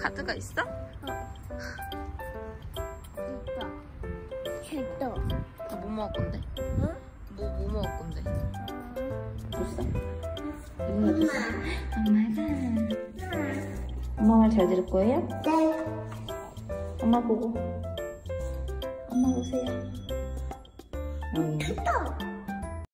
카드가 있어? 어. 있어. 있어. 너뭐 먹을 건데? 응? 뭐, 뭐 먹을 건데? 줬어. 엄마. 엄마가. 엄마 말 잘 들을 거예요? 네. 엄마 보고. 엄마 오세요. 응. 음. 음.